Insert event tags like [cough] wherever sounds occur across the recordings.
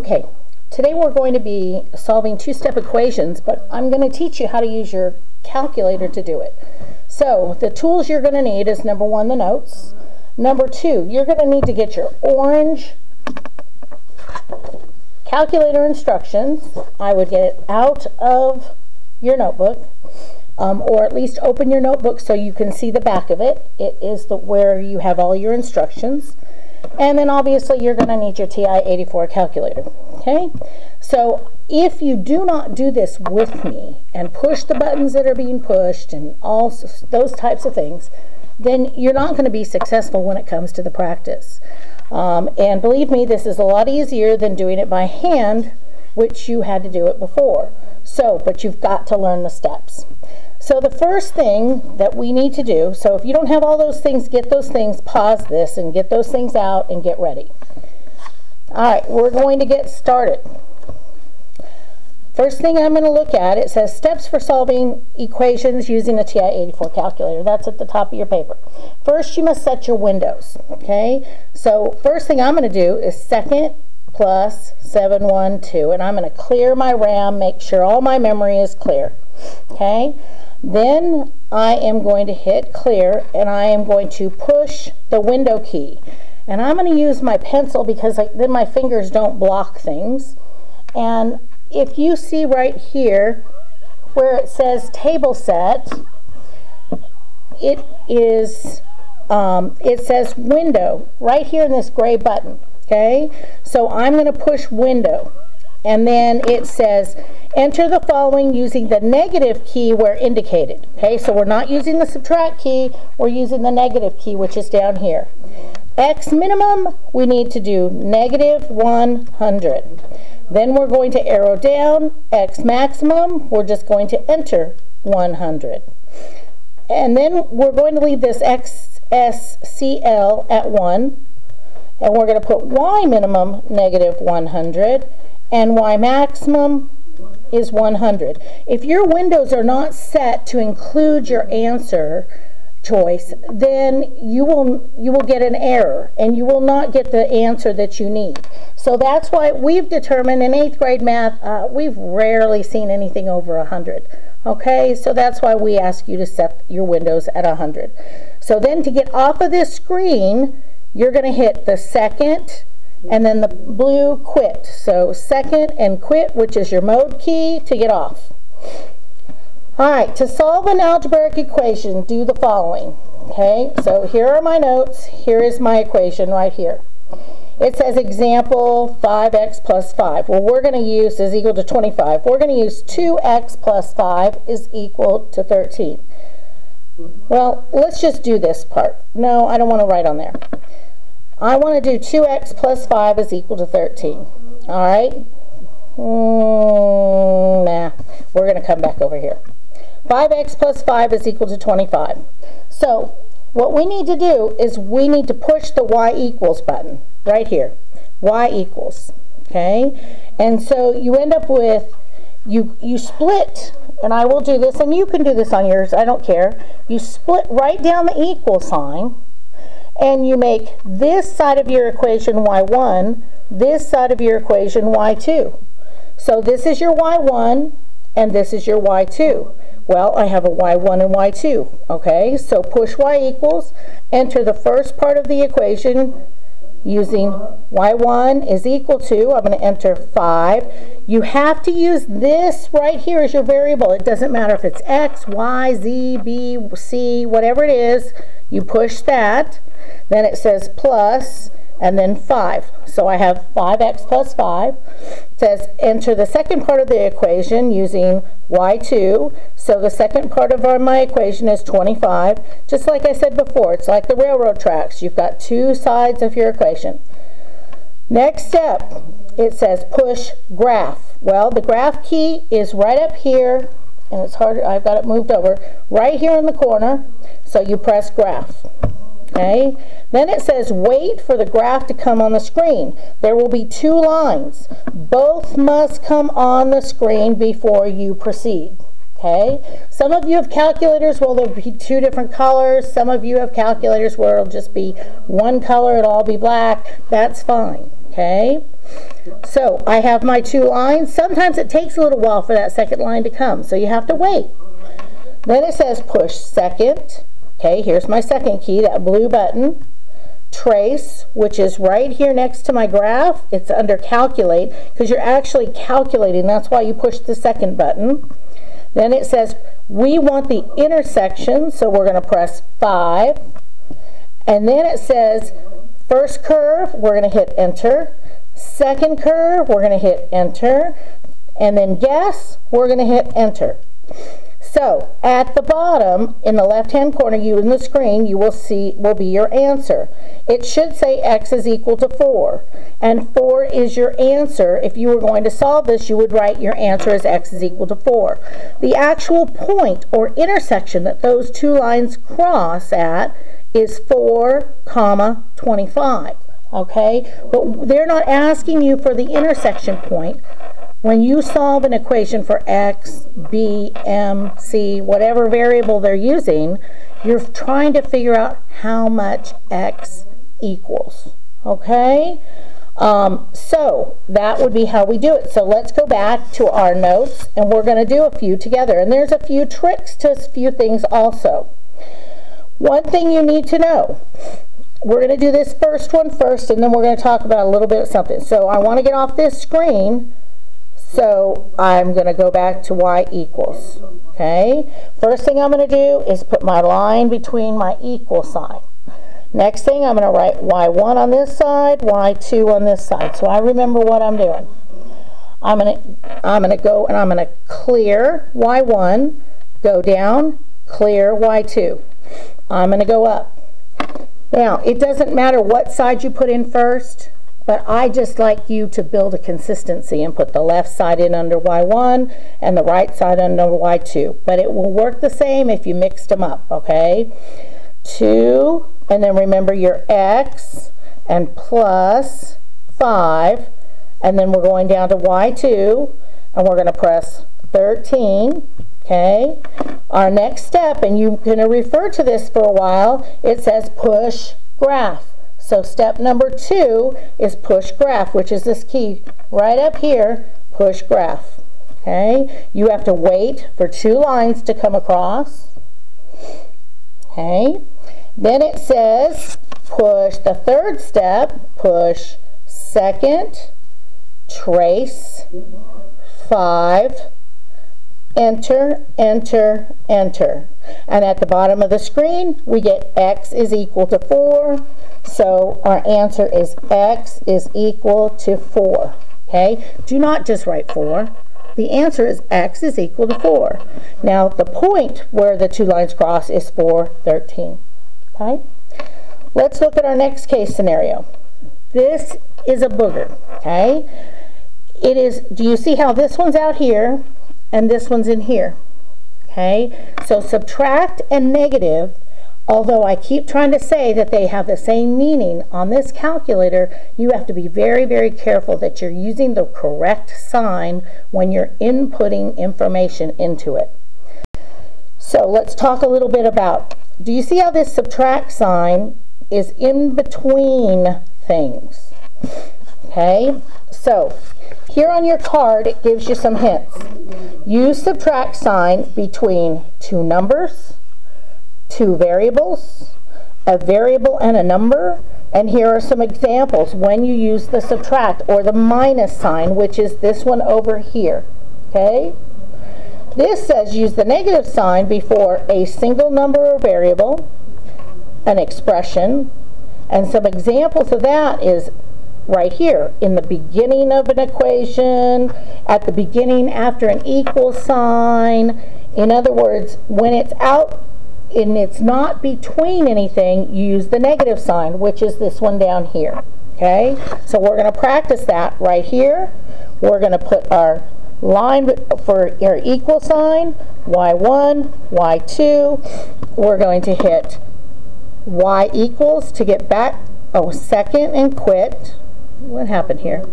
Okay, today we're going to be solving two-step equations, but I'm going to teach you how to use your calculator to do it. So, the tools you're going to need is number one, the notes. Number two, you're going to need to get your orange calculator instructions. I would get it out of your notebook, um, or at least open your notebook so you can see the back of it. It is the where you have all your instructions. And then obviously you're going to need your TI-84 calculator. Okay, so if you do not do this with me and push the buttons that are being pushed and all those types of things, then you're not going to be successful when it comes to the practice. Um, and believe me, this is a lot easier than doing it by hand, which you had to do it before. So, but you've got to learn the steps. So the first thing that we need to do, so if you don't have all those things, get those things, pause this and get those things out and get ready. All right, we're going to get started. First thing I'm going to look at, it says steps for solving equations using a TI-84 calculator. That's at the top of your paper. First, you must set your windows, okay? So first thing I'm going to do is second plus 712, and I'm going to clear my RAM, make sure all my memory is clear, okay? Then I am going to hit clear and I am going to push the window key. And I'm going to use my pencil because I, then my fingers don't block things. And if you see right here where it says table set, it is, um, it says window right here in this gray button. Okay, so I'm going to push window and then it says enter the following using the negative key where indicated. Okay, so we're not using the subtract key, we're using the negative key, which is down here. X minimum, we need to do negative 100. Then we're going to arrow down. X maximum, we're just going to enter 100. And then we're going to leave this XSCL at 1. And we're going to put Y minimum negative 100 and Y maximum is 100. If your windows are not set to include your answer choice, then you will you will get an error and you will not get the answer that you need. So that's why we've determined in eighth grade math, uh, we've rarely seen anything over 100. Okay, so that's why we ask you to set your windows at 100. So then to get off of this screen, you're going to hit the second and then the blue quit. So second and quit, which is your mode key to get off. All right, to solve an algebraic equation, do the following. Okay, so here are my notes. Here is my equation right here. It says example 5x plus 5. Well, we're going to use is equal to 25. We're going to use 2x plus 5 is equal to 13. Well, let's just do this part. No, I don't want to write on there. I want to do 2x plus 5 is equal to 13. All right? Mm, nah, we're going to come back over here. 5x plus 5 is equal to 25. So what we need to do is we need to push the y equals button right here. y equals. Okay? And so you end up with, you, you split, and I will do this, and you can do this on yours, I don't care. You split right down the equal sign, and you make this side of your equation y1, this side of your equation y2. So this is your y1, and this is your y2. Well, I have a y1 and y2, okay? So push y equals, enter the first part of the equation using y1 is equal to, I'm going to enter 5. You have to use this right here as your variable. It doesn't matter if it's x, y, z, b, c, whatever it is, you push that. Then it says plus, and then 5. So I have 5x plus 5. It says enter the second part of the equation using y2. So the second part of our, my equation is 25. Just like I said before, it's like the railroad tracks. You've got two sides of your equation. Next step, it says push graph. Well, the graph key is right up here, and it's harder, I've got it moved over, right here in the corner. So you press graph. Okay? Then it says wait for the graph to come on the screen. There will be two lines. Both must come on the screen before you proceed. Okay? Some of you have calculators where there'll be two different colors. Some of you have calculators where it'll just be one color, it'll all be black. That's fine. Okay? So I have my two lines. Sometimes it takes a little while for that second line to come, so you have to wait. Then it says push second. Okay, here's my second key, that blue button. Trace, which is right here next to my graph. It's under calculate because you're actually calculating. That's why you push the second button. Then it says we want the intersection, so we're going to press 5. And then it says first curve, we're going to hit enter. Second curve, we're going to hit enter. And then guess, we're going to hit enter. So at the bottom in the left hand corner you in the screen you will see will be your answer. It should say x is equal to 4 and 4 is your answer. If you were going to solve this you would write your answer as x is equal to 4. The actual point or intersection that those two lines cross at is 4 comma 25 okay but they're not asking you for the intersection point when you solve an equation for x, b, m, c, whatever variable they're using, you're trying to figure out how much x equals. Okay? Um, so that would be how we do it. So let's go back to our notes and we're going to do a few together. And there's a few tricks to a few things also. One thing you need to know, we're going to do this first one first and then we're going to talk about a little bit of something. So I want to get off this screen so I'm going to go back to y equals. Okay. First thing I'm going to do is put my line between my equal sign. Next thing I'm going to write y1 on this side, y2 on this side. So I remember what I'm doing. I'm going to I'm going to go and I'm going to clear y1, go down, clear y2. I'm going to go up. Now, it doesn't matter what side you put in first. But I just like you to build a consistency and put the left side in under Y1 and the right side under Y2. But it will work the same if you mixed them up, okay? 2, and then remember your X, and plus 5, and then we're going down to Y2, and we're going to press 13, okay? Our next step, and you're going to refer to this for a while, it says push graph. So step number two is push graph, which is this key right up here, push graph. Okay, you have to wait for two lines to come across. Okay, then it says push the third step, push second, trace, five, enter, enter, enter. And at the bottom of the screen, we get x is equal to 4, so our answer is x is equal to 4. Okay? Do not just write 4. The answer is x is equal to 4. Now, the point where the two lines cross is 4, 13. Okay? Let's look at our next case scenario. This is a booger. Okay? It is, do you see how this one's out here and this one's in here? Okay? So subtract and negative Although I keep trying to say that they have the same meaning, on this calculator, you have to be very, very careful that you're using the correct sign when you're inputting information into it. So let's talk a little bit about, do you see how this subtract sign is in between things? Okay, so here on your card, it gives you some hints. Use subtract sign between two numbers, two variables, a variable and a number, and here are some examples when you use the subtract or the minus sign, which is this one over here, okay? This says use the negative sign before a single number or variable, an expression, and some examples of that is right here in the beginning of an equation, at the beginning after an equal sign. In other words, when it's out and it's not between anything, you use the negative sign, which is this one down here. Okay, so we're going to practice that right here. We're going to put our line for our equal sign, y1, y2. We're going to hit y equals to get back, oh, second and quit. What happened here?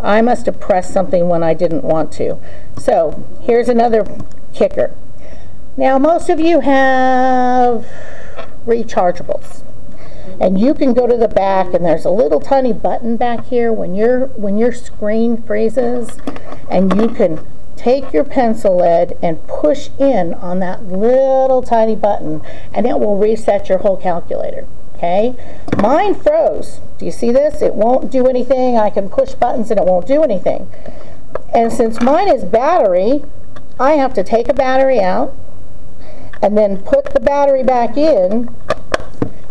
I must have pressed something when I didn't want to. So here's another kicker. Now, most of you have rechargeables. And you can go to the back and there's a little tiny button back here when your when your screen freezes and you can take your pencil lead and push in on that little tiny button and it will reset your whole calculator okay? Mine froze. Do you see this? It won't do anything. I can push buttons and it won't do anything. And since mine is battery I have to take a battery out and then put the battery back in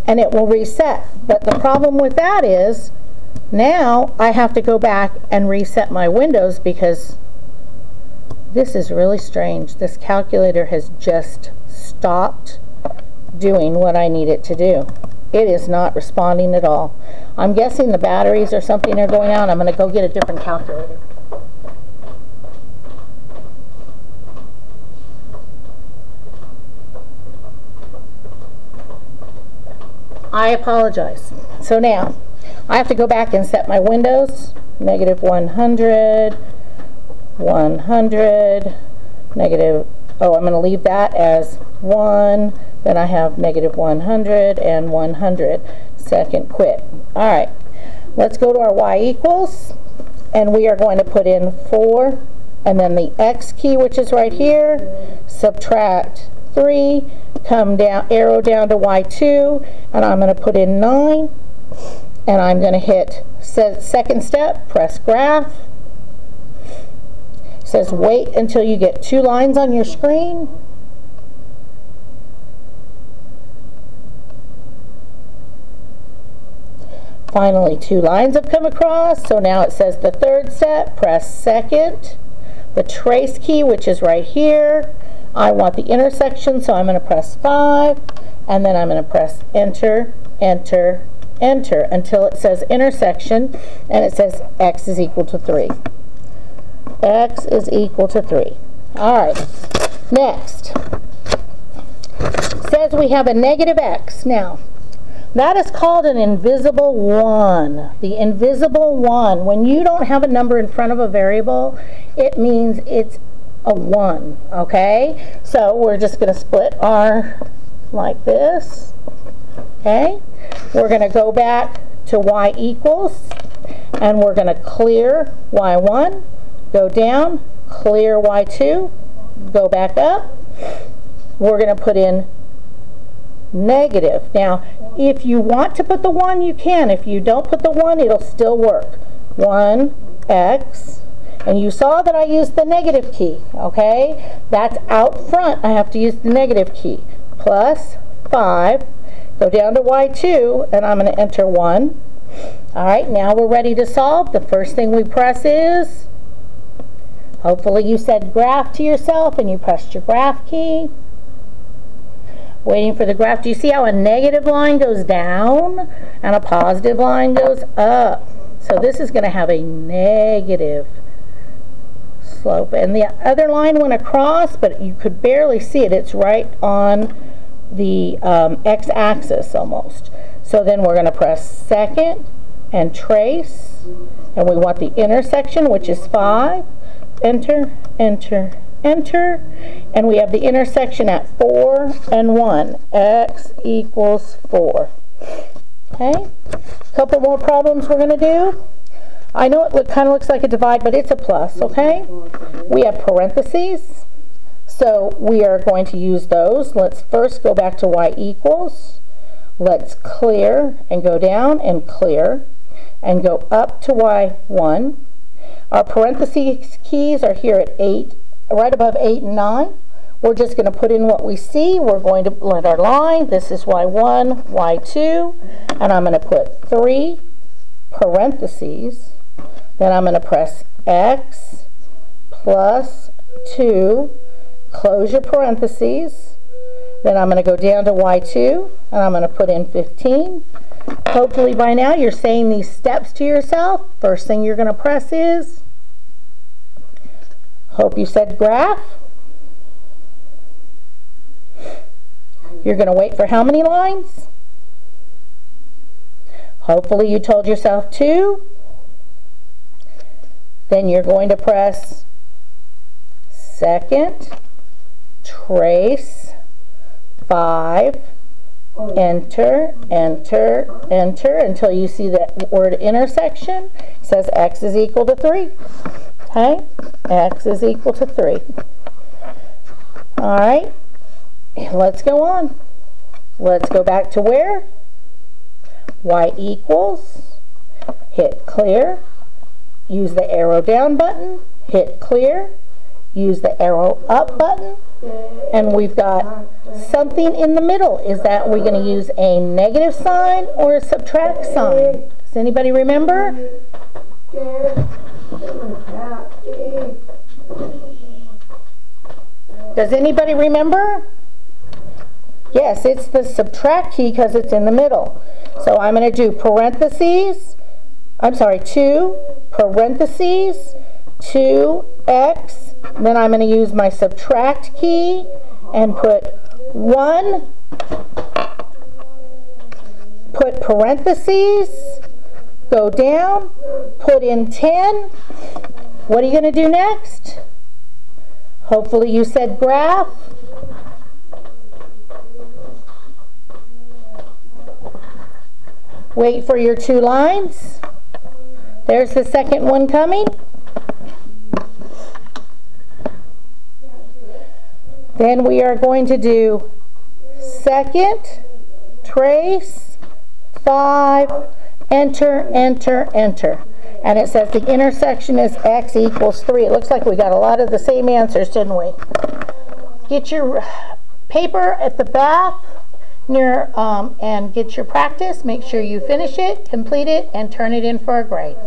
and it will reset. But the problem with that is now I have to go back and reset my windows because this is really strange. This calculator has just stopped doing what I need it to do. It is not responding at all. I'm guessing the batteries or something are going out. I'm going to go get a different calculator. I apologize. So now, I have to go back and set my windows. Negative 100, 100, negative, oh, I'm going to leave that as 1, then I have negative 100 and 100 second quit. All right, let's go to our y equals, and we are going to put in 4, and then the x key, which is right here, subtract 3, come down, arrow down to y2, and I'm going to put in 9, and I'm going to hit second step, press graph, says wait until you get two lines on your screen. Finally, two lines have come across, so now it says the third set, press second, the trace key, which is right here. I want the intersection, so I'm going to press 5, and then I'm going to press enter, enter, enter, until it says intersection, and it says x is equal to 3 x is equal to 3. All right, next. Says we have a negative x. Now, that is called an invisible 1. The invisible 1. When you don't have a number in front of a variable, it means it's a 1, okay? So we're just going to split our like this, okay? We're going to go back to y equals, and we're going to clear y1, go down, clear Y2, go back up. We're going to put in negative. Now, if you want to put the 1, you can. If you don't put the 1, it'll still work. 1x, and you saw that I used the negative key, okay? That's out front. I have to use the negative key. Plus 5, go down to y2, and I'm going to enter 1. All right, now we're ready to solve. The first thing we press is Hopefully you said graph to yourself and you pressed your graph key. Waiting for the graph. Do you see how a negative line goes down and a positive line goes up? So this is going to have a negative slope. And the other line went across, but you could barely see it. It's right on the um, x-axis almost. So then we're going to press second and trace. And we want the intersection, which is 5 enter, enter, enter, and we have the intersection at 4 and 1. x equals 4. Okay, a couple more problems we're going to do. I know it look, kind of looks like a divide, but it's a plus, okay? We have parentheses, so we are going to use those. Let's first go back to y equals. Let's clear and go down and clear and go up to y1 our parentheses keys are here at 8, right above 8 and 9. We're just going to put in what we see. We're going to let our line. This is y1, y2, and I'm going to put 3 parentheses. Then I'm going to press x plus 2, close your parentheses. Then I'm going to go down to y2, and I'm going to put in 15. Hopefully by now you're saying these steps to yourself. First thing you're going to press is, hope you said graph. You're going to wait for how many lines? Hopefully you told yourself two. Then you're going to press second, trace, five, enter, enter, enter, until you see that word intersection. It says x is equal to 3. Okay? x is equal to 3. All right? Let's go on. Let's go back to where? y equals, hit clear, use the arrow down button, hit clear, use the arrow up button, and we've got something in the middle. Is that we're going to use a negative sign or a subtract sign? Does anybody remember? Does anybody remember? Yes, it's the subtract key because it's in the middle. So I'm going to do parentheses, I'm sorry, 2, parentheses, 2x, then I'm going to use my subtract key and put 1, put parentheses, go down, put in 10. What are you going to do next? Hopefully you said graph. Wait for your two lines. There's the second one coming. Then we are going to do second, trace, five, enter, enter, enter. And it says the intersection is x equals 3. It looks like we got a lot of the same answers, didn't we? Get your [sighs] paper at the bath near um, and get your practice. Make sure you finish it, complete it, and turn it in for a grade.